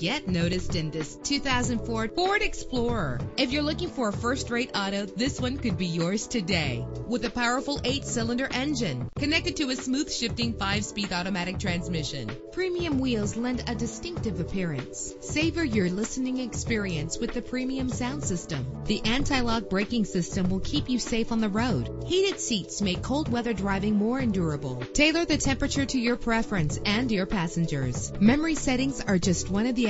Get noticed in this 2004 Ford Explorer. If you're looking for a first-rate auto, this one could be yours today. With a powerful eight-cylinder engine connected to a smooth shifting five-speed automatic transmission. Premium wheels lend a distinctive appearance. Savor your listening experience with the premium sound system. The anti-lock braking system will keep you safe on the road. Heated seats make cold weather driving more endurable. Tailor the temperature to your preference and your passengers. Memory settings are just one of the